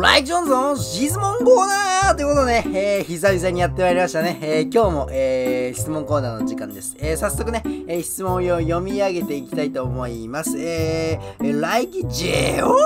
ライキジョーンズの質問コーナーということでね、えー、久々にやってまいりましたね。えー、今日も、えー、質問コーナーの時間です。えー、早速ね、えー、質問を読み上げていきたいと思います。えー、ライキジョ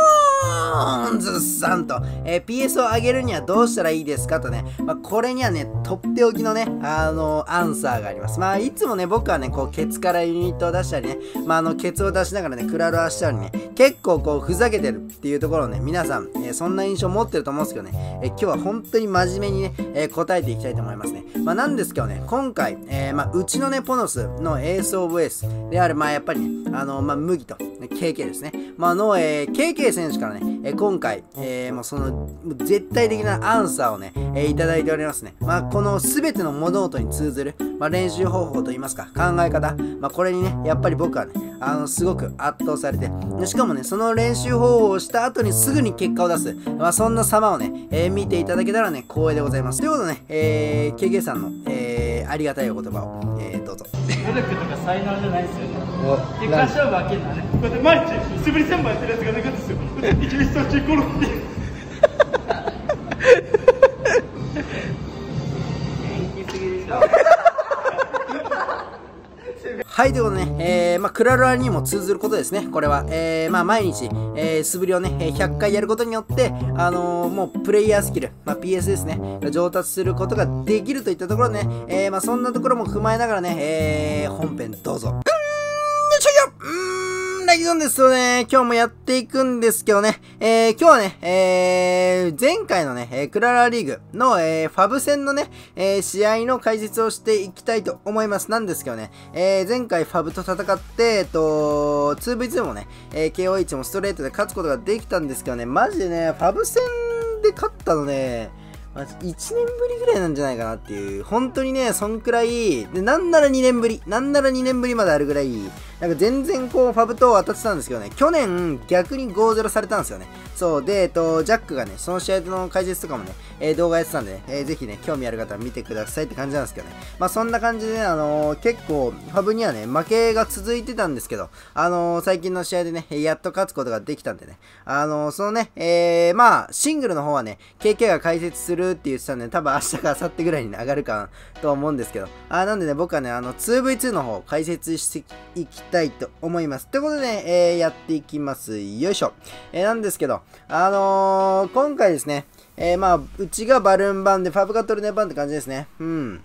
ーンズさんと、えー、PS を上げるにはどうしたらいいですかとね、まあ、これにはね、とっておきのね、あのアンサーがあります。まあ、いつもね、僕はね、こう、ケツからユニットを出したりね、まあ、あの、ケツを出しながらね、クラロワしたりね、結構こう、ふざけてるっていうところをね、皆さん、えー、そんな印象持ってると思うんですけどね、え今日は本当に真面目にね、え答えていきたいと思いますね。まあ、なんですけどね、今回、えー、まあ、うちのね、ポノスのエースオブエースである、まあ、やっぱりね、あの、まあ、麦と、KK ですね。まあ、の、えー、KK 選手からね、え今回、えー、もうその、絶対的なアンサーをね、えいただいておりますね。まあ、この全ての物事に通ずる、まあ、練習方法といいますか、考え方、まあ、これにね、やっぱり僕はね、あの、すごく圧倒されて、しかもね、その練習方法をした後にすぐに結果を出す、まあ、そんな様をね、えー、見ていただけたらね、光栄でございます。ということでね、えー、KK さんの、えー、ありがたいお言葉を、えー、どうぞ。努力とか才能じゃないですよね。結果勝負開けるのね。こうやって毎日素振り1000枚やってるやつがなかったですよ。一日途中コロって。元気すぎでしょ。はい、ということでね、えー、まあ、クラロワにも通ずることですね、これは。えー、まあ、毎日、えー、素振りをね、100回やることによって、あのー、もう、プレイヤースキル、まあ、PS ですね、上達することができるといったところでね、えー、まあ、そんなところも踏まえながらね、えー、本編どうぞ。ラギゾンですよね。今日もやっていくんですけどね。えー、今日はね、えー、前回のね、えクララリーグの、えー、ファブ戦のね、え、試合の解説をしていきたいと思います。なんですけどね、えー、前回ファブと戦って、えっと、2v2 もね、え、KOH もストレートで勝つことができたんですけどね、マジでね、ファブ戦で勝ったのね、ま1年ぶりぐらいなんじゃないかなっていう、本当にね、そんくらい、で、なんなら2年ぶり、なんなら2年ぶりまであるぐらい、なんか全然こう、ファブと当たってたんですけどね、去年逆に5-0されたんですよね。そう、で、えっと、ジャックがね、その試合の解説とかもね、えー、動画やってたんでね、えー、ぜひね、興味ある方は見てくださいって感じなんですけどね。まあそんな感じでね、あのー、結構、ファブにはね、負けが続いてたんですけど、あのー、最近の試合でね、やっと勝つことができたんでね、あの、そのね、えー、まあ、シングルの方はね、KK が解説するって言ってたんで、多分明日か明後日ぐらいに、ね上がるかと思うんですけど、あなんでね、僕はね、あの、2v2 の方、解説していきたいと思います。ということでね、えー、やっていきます。よいしょ。えー、なんですけど、あのー、今回ですね、え、まあ、うちがバルーン版で、ファブがトルネ版って感じですね。うん。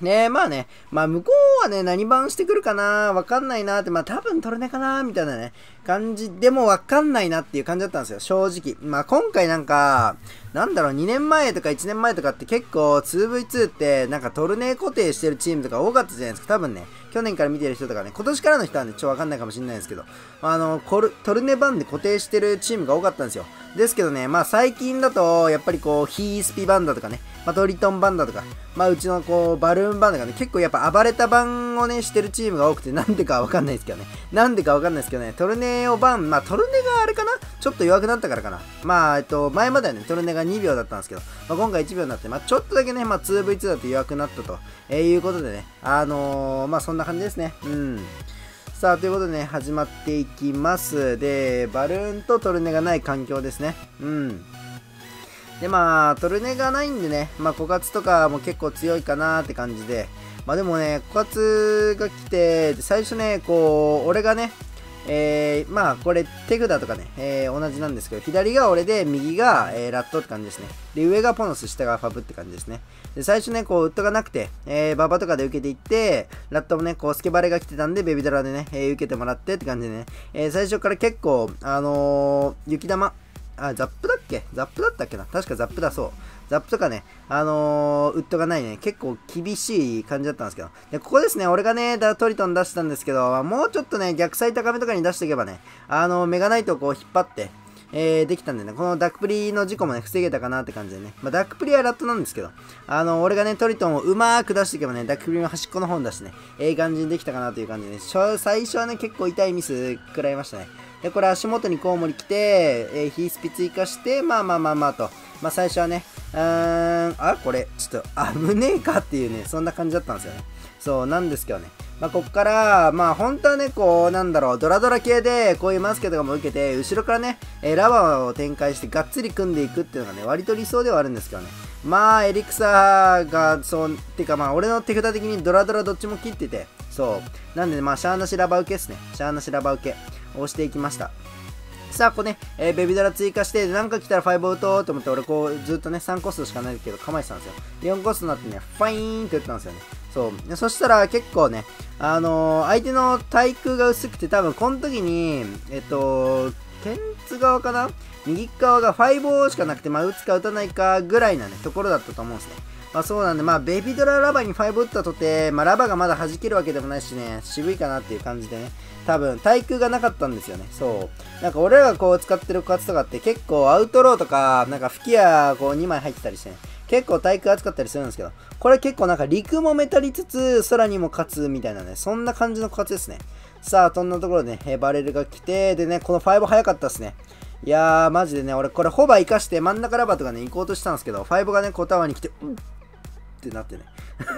ねまあね、まあ向こうはね、何番してくるかな？わかんないなって、まあ多分トルネかなみたいなね、感じでもわかんないなっていう感じだったんですよ、正直。まあ今回なんか、なんだろう、2年前とか1年前とかって結構 2v2 ってなんかトルネ固定してるチームとか多かったじゃないですか、多分ね。去年から見てる人とかね、今年からの人はね、ちょっとわかんないかもしれないですけど、あの、トルネバンで固定してるチームが多かったんですよ。ですけどね、まあ最近だと、やっぱりこう、ヒースピバンダとかね、まあ、トリトンバンダとか、まあうちのこう、バルーンバンダがね、結構やっぱ暴れた版をね、してるチームが多くて、なんでかわかんないですけどね。なんでかわかんないですけどね、トルネをバン、まあトルネがあれかな？ちょっと弱くなったからかな。まあ、えっと、前まではね、トルネが2秒だったんですけど、まあ、今回1秒になって、まあちょっとだけね、まあ 2v2 だと弱くなったと、えー、いうことでね、あのー、まあそんな感じですね。うん。さあ、ということでね、始まっていきます。で、バルーンとトルネがない環境ですね。うん。で、まあ、トルネがないんでね、まあ、枯渇とかも結構強いかなって感じで、まあでもね、枯渇が来て、最初ね、こう、俺がね、えー、まあこれ手札とかね、えー、同じなんですけど、左が俺で、右が、えー、ラットって感じですね。で、上がポノス、下がファブって感じですね。で、最初ね、こう、ウッドがなくて、えー、ババとかで受けていって、ラットもね、こう、スケバレが来てたんで、ベビドラでね、えー、受けてもらってって感じでね、えー、最初から結構、あのー、雪玉、あ、ザップだっけ？ザップだったっけな？確かザップだそう。ザップとかね、あのー、ウッドがないね、結構厳しい感じだったんですけど。で、ここですね、俺がね、トリトン出したんですけど、もうちょっとね、逆サイ高めとかに出していけばね、あのー、メガナイトをこう引っ張って、えー、できたんでね、このダックプリの事故もね、防げたかなって感じでね。まあ、ダックプリはラットなんですけど、あの、俺がね、トリトンをうまーく出していけばね、ダックプリの端っこの方に出してね、ええ感じにできたかなという感じでね、最初はね、結構痛いミス食らいましたね。で、これ足元にコウモリ来て、えー、ヒースピ追加して、まあまあまあまあと、まあ最初はね、うーん、あ、これ、ちょっと危ねえかっていうね、そんな感じだったんですよね。そう、なんですけどね。まあ、こっから、まあ、本当はね、こう、なんだろう、ドラドラ系で、こういうマスケとかも受けて、後ろからね、え、ラバーを展開して、がっつり組んでいくっていうのがね、割と理想ではあるんですけどね。まあ、エリクサーが、そう、てかまあ、俺の手札的にドラドラどっちも切ってて、そう。なんで、まあ、シャーナシラバ受けですね。シャーナシラバ受け、押していきました。さあ、ここね、えー、ベビドラ追加して、なんか来たら5打とうと思って、俺こう、ずっとね、3コストしかないけど、構えてたんですよ。4コストになってね、ファイーンって打ったんですよね。そう。そしたら結構ね、あのー、相手の対空が薄くて、多分この時に、えっと、ケンツ側かな？右側が5しかなくて、まあ、打つか打たないかぐらいなね、ところだったと思うんですね。まあそうなんで、まあベビドララバに5打ったとて、まあラバがまだ弾けるわけでもないしね、渋いかなっていう感じでね、多分対空がなかったんですよね。そう。なんか俺らがこう使ってるカツとかって結構アウトローとか、なんか吹き矢こう2枚入ってたりしてね、結構対空熱かったりするんですけど、これ結構なんか陸もめたりつつ、空にも勝つみたいなね、そんな感じの勝つですね。さあ、そんなところでね、バレルが来て、でね、この5早かったですね。いやー、マジでね、俺これホバー生かして真ん中ラバーとかね、行こうとしたんですけど、5がね、こうタワーに来て、うんってなってね。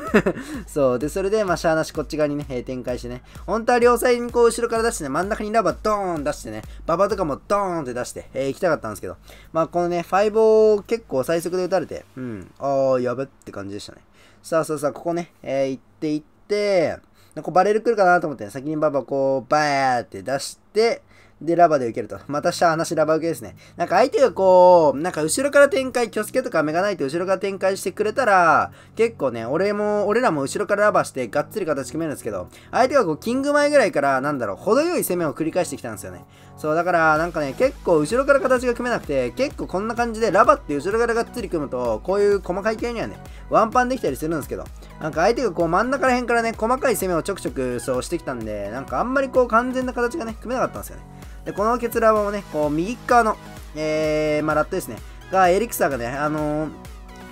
そう。で、それで、まあ、シャーなしこっち側にね、展開してね。本当は両サイドにこう、後ろから出してね、真ん中にラバードーン出してね、ババとかもドーンって出して、えー、行きたかったんですけど、まあ、このね、5を結構最速で打たれて、うん、あー、やべって感じでしたね。さあ、さあさあ、ここね、えー、行って行って、こうバレル来るかなと思って、ね、先にババこう、バーって出して、で、ラバーで受けると。また下話ラバー受けですね。なんか相手がこう、なんか後ろから展開、キョスケとかメガナイト後ろから展開してくれたら、結構ね、俺も、俺らも後ろからラバーしてがっつり形決めるんですけど、相手がこう、キング前ぐらいから、なんだろう、程よい攻めを繰り返してきたんですよね。そう、だからなんかね、結構後ろから形が組めなくて、結構こんな感じでラバって後ろからがっつり組むと、こういう細かい系にはね、ワンパンできたりするんですけど、なんか相手がこう真ん中ら辺からね、細かい攻めをちょくちょくそうしてきたんで、なんかあんまりこう完全な形がね、組めなかったんですよね。で、このケツラバもね、こう、右側の、えー、まあ、ラットですね。が、エリクサーがね、あのー、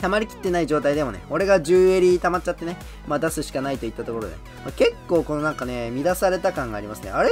溜まりきってない状態でもね、俺が10エリ溜まっちゃってね、まあ、出すしかないといったところで、まあ、結構このなんかね、乱された感がありますね。あれ？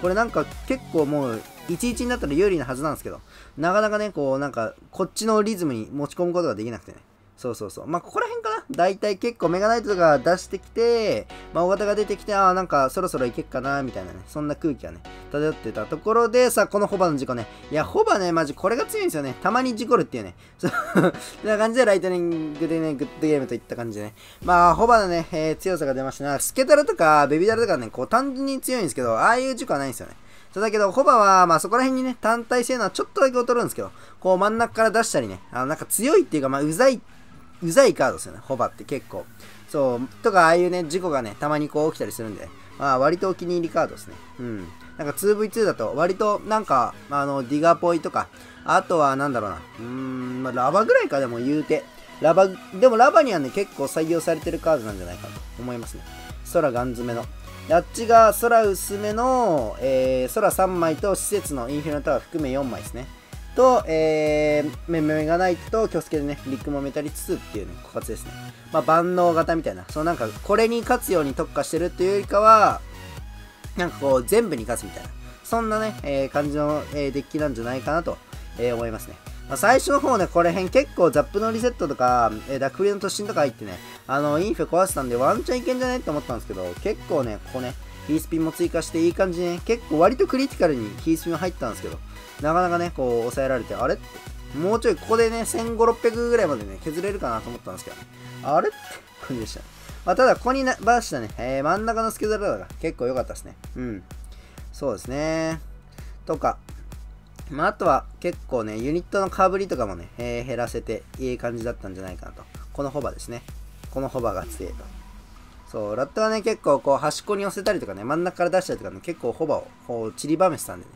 これなんか結構もう、11になったら有利なはずなんですけど、なかなかね、こう、なんか、こっちのリズムに持ち込むことができなくてね。そうそうそう。まあ、ここら辺かな大体結構メガナイトとか出してきて、まあ、大型が出てきて、ああ、なんかそろそろいけっかな、みたいなね。そんな空気がね、漂ってたところで、さあ、このホバの事故ね。いや、ホバね、マジこれが強いんですよね。たまに事故るっていうね。そう。そんな感じでライトニングでね、グッドゲームといった感じでね。まあ、ホバのね、えー、強さが出ましたね。スケタラとか、ベビダラとかね、こう単純に強いんですけど、ああいう事故はないんですよね。そうだけど、ホバは、まあそこら辺にね、単体性能はちょっとだけ劣るんですけど、こう真ん中から出したりね、あの、なんか強いっていうか、まあうざいってうざいカードですよね、ホバって結構。そう、とか、ああいうね、事故がね、たまにこう起きたりするんで、まあ、割とお気に入りカードですね。うん。なんか 2V2 だと、割と、なんか、あの、ディガポイとか、あとは、なんだろうな、うーん、まあ、ラバぐらいかでも言うて。ラバ、でもラバにはね、結構採用されてるカードなんじゃないかと思いますね。空ガン詰めの。あっちが空薄めの、えー、空3枚と施設のインフィナタワー含め4枚ですね。と、えー、メメがないと、挙助でね、陸もめたりつつっていうね、枯渇ですね。まあ、万能型みたいな、そのなんか、これに勝つように特化してるっていうよりかは、なんかこう、全部に勝つみたいな、そんなね、えー、感じの、えー、デッキなんじゃないかなと、えー、思いますね。まあ、最初の方ね、これ辺結構ザップのリセットとか、えー、ダクフリの突進とか入ってね、あの、インフェ壊してたんでワンチャンいけんじゃねって思ったんですけど、結構ね、ここね、ヒースピンも追加していい感じでね、結構割とクリティカルにヒースピン入ったんですけど、なかなかね、こう、抑えられて、あれ？って、もうちょいここでね、1500、600ぐらいまでね、削れるかなと思ったんですけど、あれ？って感じでした、ね。まあ、ただ、ここにバーしたね、えー、真ん中のスケジュールが結構良かったですね。うん。そうですね。とか、まあ、あとは結構ね、ユニットのかぶりとかもね、えー、減らせていい感じだったんじゃないかなと。このホバですね。このホバが強いと。そう、ラットはね、結構こう端っこに寄せたりとかね、真ん中から出したりとかね、結構ホバをこう散りばめてたんでね、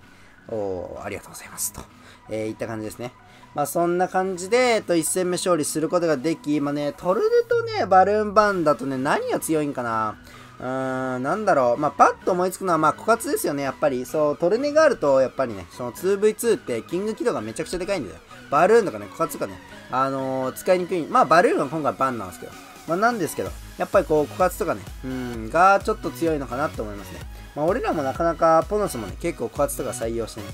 おありがとうございます。と、えー、いった感じですね。まあそんな感じで、えっと、1戦目勝利することができ、まあね、トルネとね、バルーンバンだとね、何が強いんかなうーん、なんだろう。まあ、パッと思いつくのは、まあ、枯渇ですよね、やっぱり。そう、トルネがあると、やっぱりね、その 2V2 って、キング軌道がめちゃくちゃでかいんで、バルーンとかね、枯渇とかね、あのー、使いにくい。まあ、バルーンは今回バンなんですけど。まあ、なんですけど、やっぱりこう、枯渇とかね、うん、がちょっと強いのかなと思いますね。まあ、俺らもなかなか、ポノスもね、結構枯渇とか採用してね、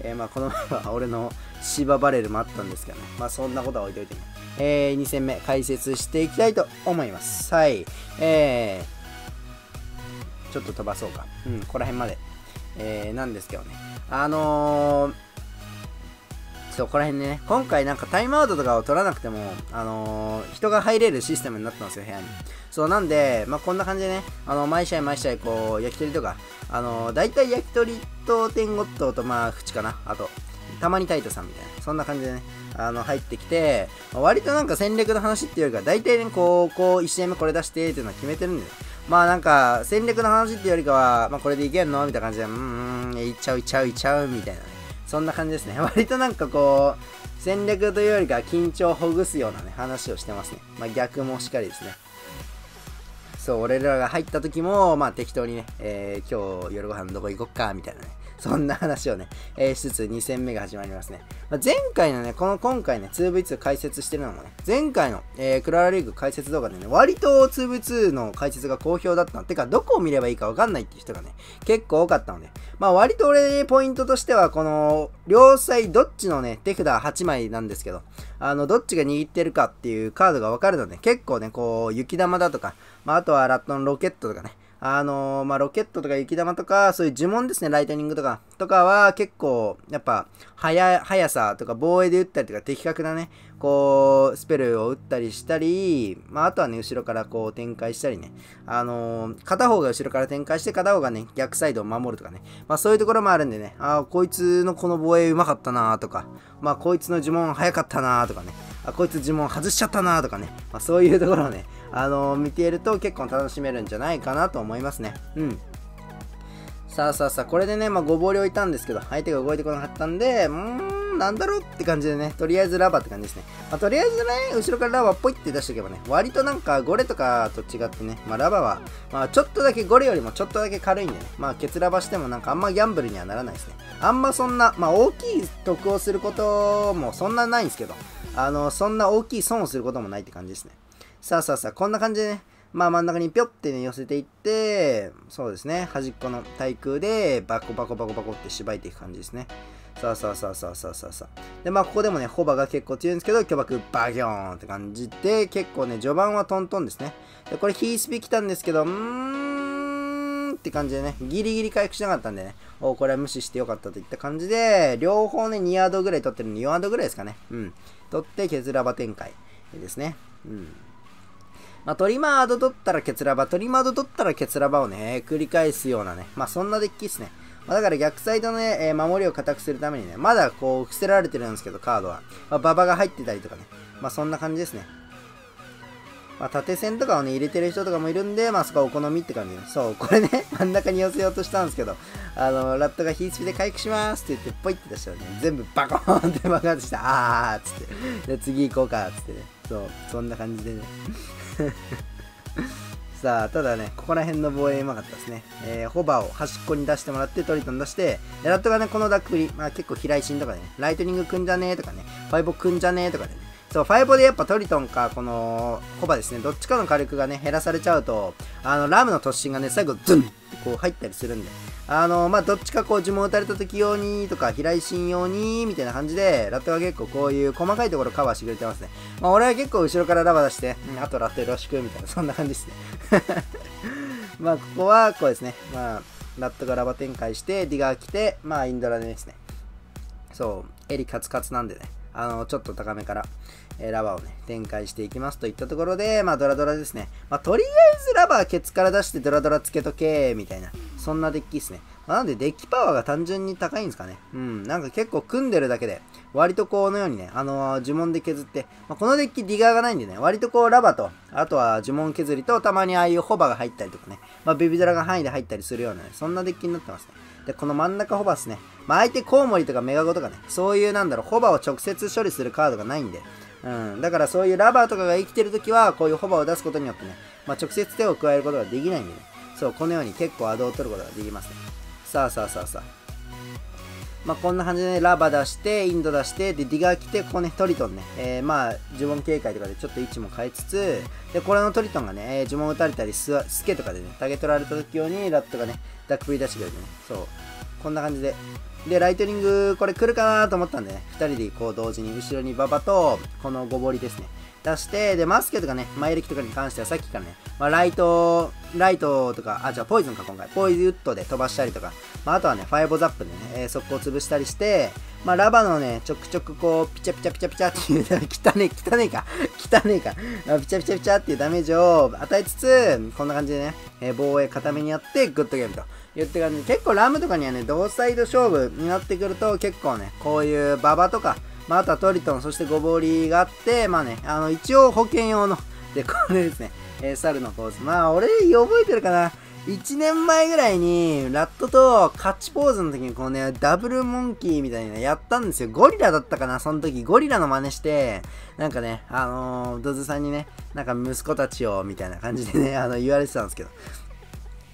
えー、まあ、この前は俺の芝バレルもあったんですけどね、まあ、そんなことは置いといてね、えー、2戦目解説していきたいと思います。はい。えー、ちょっと飛ばそうか。うん、ここら辺まで。えー、なんですけどね。あのー、そ、こら辺でね、今回なんかタイムアウトとかを取らなくても、あのー、人が入れるシステムになったんですよ、部屋に。そう、なんで、まあ、こんな感じでね、あの、毎試合毎試合、こう、焼き鳥とか、あのー、大体焼き鳥と天ゴットと、まあ、縁かな、あと、たまにタイトさんみたいな、そんな感じでね、あの、入ってきて、割となんか戦略の話っていうよりか、大体ね、こう、こう、1試合目これ出してっていうのは決めてるんで、まあなんか、戦略の話っていうよりかは、まあこれでいけんのみたいな感じで、うーん、いっちゃういっちゃういっちゃうみたいなね。そんな感じですね。割となんかこう、戦略というよりか緊張をほぐすようなね、話をしてますね。まあ逆もしっかりですね。そう、俺らが入った時も、まあ適当にね、えー、今日夜ご飯どこ行こっか、みたいなね。そんな話をね、えー、しつつ2戦目が始まりますね。まあ、前回のね、この今回ね、2V2 解説してるのもね、前回の、えー、クララリーグ解説動画でね、割と 2V2 の解説が好評だったの。てか、どこを見ればいいかわかんないっていう人がね、結構多かったので、まあ割と俺、ポイントとしては、この、両サイどっちのね、手札8枚なんですけど、あの、どっちが握ってるかっていうカードがわかるので、結構ね、こう、雪玉だとか、まああとはラットのロケットとかね、あのー、まあ、ロケットとか雪玉とか、そういう呪文ですね、ライトニングとか、とかは結構、やっぱ、速、速さとか防衛で打ったりとか、的確なね、こう、スペルを打ったりしたり、まあ、あとはね、後ろからこう展開したりね、あのー、片方が後ろから展開して、片方がね、逆サイドを守るとかね、まあ、そういうところもあるんでね、ああ、こいつのこの防衛うまかったなとか、まあ、こいつの呪文早かったなとかね、あ、こいつ呪文外しちゃったなとかね、まあ、そういうところをね、あのー、見ていると結構楽しめるんじゃないかなと思いますね。うん。さあさあさあ、これでね、まあ、ごぼうり置いたんですけど、相手が動いてこなかったんで、うーん、なんだろうって感じでね、とりあえずラバーって感じですね。まあ、とりあえずね、後ろからラバーポイって出しておけばね、割となんかゴレとかと違ってね、まあ、ラバーは、まあ、ちょっとだけゴレよりもちょっとだけ軽いんでね、まあ、ケツラバしてもなんかあんまギャンブルにはならないですね。あんまそんな、まあ、大きい得をすることもそんなないんですけど、あの、そんな大きい損をすることもないって感じですね。さあさあさあ、こんな感じでね、まあ真ん中にぴょってね、寄せていって、そうですね、端っこの対空でバコバコバコバコって縛いていく感じですね。さあさあさあさあさあさあさあ。で、まあここでもね、ホバが結構強いんですけど、巨爆バギョーンって感じで、結構ね、序盤はトントンですね。で、これヒースピ来たんですけど、うーんって感じでね、ギリギリ回復しなかったんでね、おこれは無視してよかったといった感じで、両方ね、2ヤードぐらい取ってるんで、4ヤードぐらいですかね。うん。取って削らば展開ですね。うん。まあ、トリマード取ったらケツラバ、トリマード取ったらケツラバをね、繰り返すようなね、まあ、そんなデッキっすね。まあ、だから逆サイドのね、え、守りを固くするためにね、まだこう、伏せられてるんですけど、カードは。まあ、馬場が入ってたりとかね。まあ、そんな感じですね。まあ、縦線とかをね、入れてる人とかもいるんで、まあ、そこはお好みって感じで。そう、これね、真ん中に寄せようとしたんですけど、あの、ラットがヒースピで回復しますって言って、ポイって出したらね、全部バコーンって爆発した。あーっつって。で、次行こうか、つってね。そう、そんな感じでね。さあ、ただね、ここら辺の防衛うまかったですね。えー、ホバーを端っこに出してもらって、トリトン出して、ラットがね、このダック振り、まあ結構飛来心とかね、ライトニングくんじゃねえとかね、ファイボくんじゃねえとかね、そう、ファイボでやっぱトリトンか、この、ホバですね、どっちかの火力がね、減らされちゃうと、あの、ラムの突進がね、最後、ズンってこう入ったりするんで、あの、まあ、どっちかこう呪文打たれた時用にとか、飛来心用に、みたいな感じで、ラットが結構こういう細かいところカバーしてくれてますね。まあ、俺は結構後ろからラバ出して、うん、あとラットよろしく、みたいな、そんな感じですね。まあ、ここはこうですね。まあ、ラットがラバ展開して、ディガー来て、まあ、インドラでですね。そう、エリカツカツなんでね。あの、ちょっと高めから、えー、ラバーをね、展開していきますといったところで、まあ、ドラドラですね。まあ、とりあえずラバーケツから出してドラドラつけとけ、みたいな、そんなデッキですね。まあ、なんでデッキパワーが単純に高いんですかね。うん、なんか結構組んでるだけで、割とこのようにね、あのー、呪文で削って、まあ、このデッキディガーがないんでね、割とこうラバと、あとは呪文削りと、たまにああいうホバが入ったりとかね、まあ、ベビドラが範囲で入ったりするようなね、そんなデッキになってますね。で、この真ん中ホバですね。まあ、相手コウモリとかメガゴとかね、そういうなんだろう、ホバを直接処理するカードがないんで、うん、だからそういうラバーとかが生きてるときは、こういうホバを出すことによってね、まあ、直接手を加えることができないんでね、そう、このように結構アドを取ることができますね。さあさあさあさあ。まあ、こんな感じでね、ラバ出して、インド出して、で、ディガー来て、ここね、トリトンね、えー、まあ、呪文警戒とかでちょっと位置も変えつつ、で、これのトリトンがね、呪文打たれたりス、スケとかでね、タゲ取られた時用に、ラットがね、ダック振り出してくれてね、そう、こんな感じで、で、ライトニング、これ来るかなと思ったんでね、2人でこう同時に後ろにババと、このごぼりですね。出して、で、マスケとかね、前歴とかに関してはさっきからね、まあ、ライト、ライトとか、あ、じゃあポイズンか今回、ポイズウッドで飛ばしたりとか、まあ、あとはね、ファイボザップでね、え、速攻潰したりして、まあ、ラバのね、ちょくちょくこう、ピチャピチャピチャピチャっていう、汚ね、汚ねえか、汚ねえか、ピチャピチャピチャっていうダメージを与えつつ、こんな感じでね、えー、防衛固めにやって、グッドゲームと。言って感じ結構ラムとかにはね、同サイド勝負になってくると、結構ね、こういう馬場とか、まあ、あとはトリトン、そしてゴボリがあって、まあね、あの、一応保険用の、で、これですね、えー、猿のポーズ。まあ、俺、覚えてるかな。1年前ぐらいに、ラットとカッチポーズの時にこうね、ダブルモンキーみたいなね、やったんですよ。ゴリラだったかな、その時。ゴリラの真似して、なんかね、あのー、ドズさんにね、なんか息子たちを、みたいな感じでね、あの、言われてたんですけど。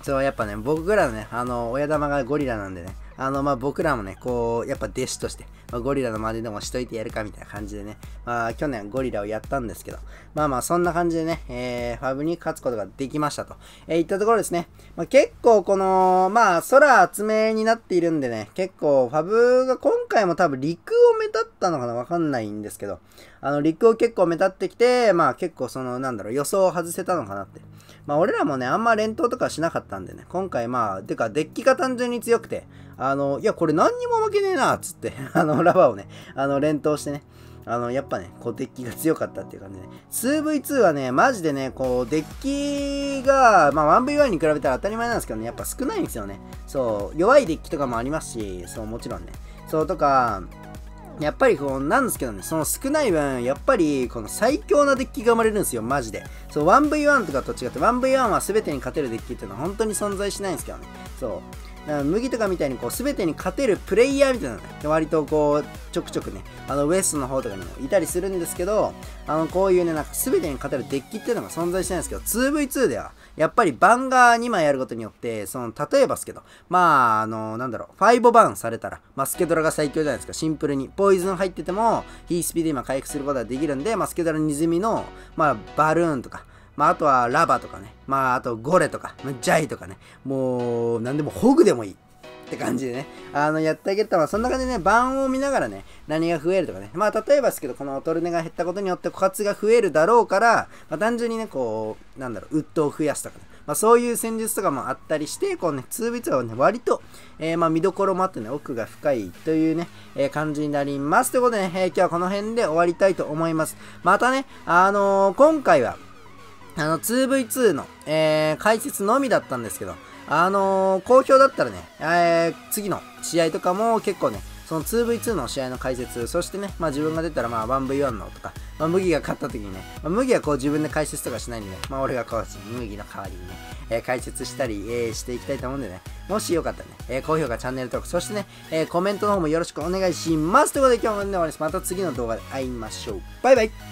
そう、やっぱね、僕らのね、あの、親玉がゴリラなんでね、あの、まあ、僕らもね、こう、やっぱ弟子として、まあ、ゴリラの真似でもしといてやるかみたいな感じでね、まあ、去年ゴリラをやったんですけど、まあまあ、そんな感じでね、えー、ファブに勝つことができましたと、えー、いったところですね。まあ、結構この、まあ、空厚めになっているんでね、結構ファブが今回も多分陸を目立ったのかなわかんないんですけど、あの、陸を結構目立ってきて、まあ結構その、なんだろう、予想を外せたのかなって。まあ俺らもね、あんま連投とかしなかったんでね、今回まあ、てかデッキが単純に強くて、あの、いや、これ何にも負けねえな、つって、あの、ラバーをね、あの、連投してね、あの、やっぱね、こう、デッキが強かったっていう感じでね。2V2 はね、マジでね、こう、デッキが、まあ、1V1 に比べたら当たり前なんですけどね、やっぱ少ないんですよね。そう、弱いデッキとかもありますし、そう、もちろんね。そう、とか、やっぱりこう、なんですけどね、その少ない分、やっぱりこの最強なデッキが生まれるんですよ、マジで。そう、1V1 とかと違って、1V1 は全てに勝てるデッキっていうのは本当に存在しないんですけどね。そう。麦とかみたいにこう全てに勝てるプレイヤーみたいなね、割とこう、ちょくちょくね、あのウエストの方とかにもいたりするんですけど、あのこういうね、なんか全てに勝てるデッキっていうのが存在しないんですけど、2v2 では、やっぱりバンが2枚やることによって、その、例えばすけど、まあ、あの、なんだろう、5バンされたら、まあ、スケドラが最強じゃないですか、シンプルに。ポイズン入ってても、ヒースピード今回復することができるんで、まあ、スケドラにずみの、まあ、バルーンとか、まあ、あとはラバとかね、まあ、あとゴレとか、ジャイとかね、もう、なんでもホグでもいい。って感じでね、あの、やってあげたら、そんな感じでね、盤を見ながらね、何が増えるとかね、まあ、例えばですけど、このトルネが減ったことによって枯渇が増えるだろうから、まあ、単純にね、こう、なんだろう、ウッドを増やすとかね、まあ、そういう戦術とかもあったりして、こうね、2ビットはね、割と、えー、まあ見どころもあってね、奥が深いというね、えー、感じになります。ということでね、えー、今日はこの辺で終わりたいと思います。またね、あの、今回は、あの、2V2 の、えー、解説のみだったんですけど、あのー、好評だったらね、えー、次の試合とかも結構ね、その 2v2 の試合の解説、そしてね、まあ自分が出たらまあ 1v1 のとか、まあ麦が勝った時にね、まあ、麦はこう自分で解説とかしないんでね、まあ俺がこう麦の代わりにね、えー、解説したり、えー、していきたいと思うんでね、もしよかったらね、えー、高評価、チャンネル登録、そしてね、え、コメントの方もよろしくお願いします。ということで今日もね、終わりです。また次の動画で会いましょう。バイバイ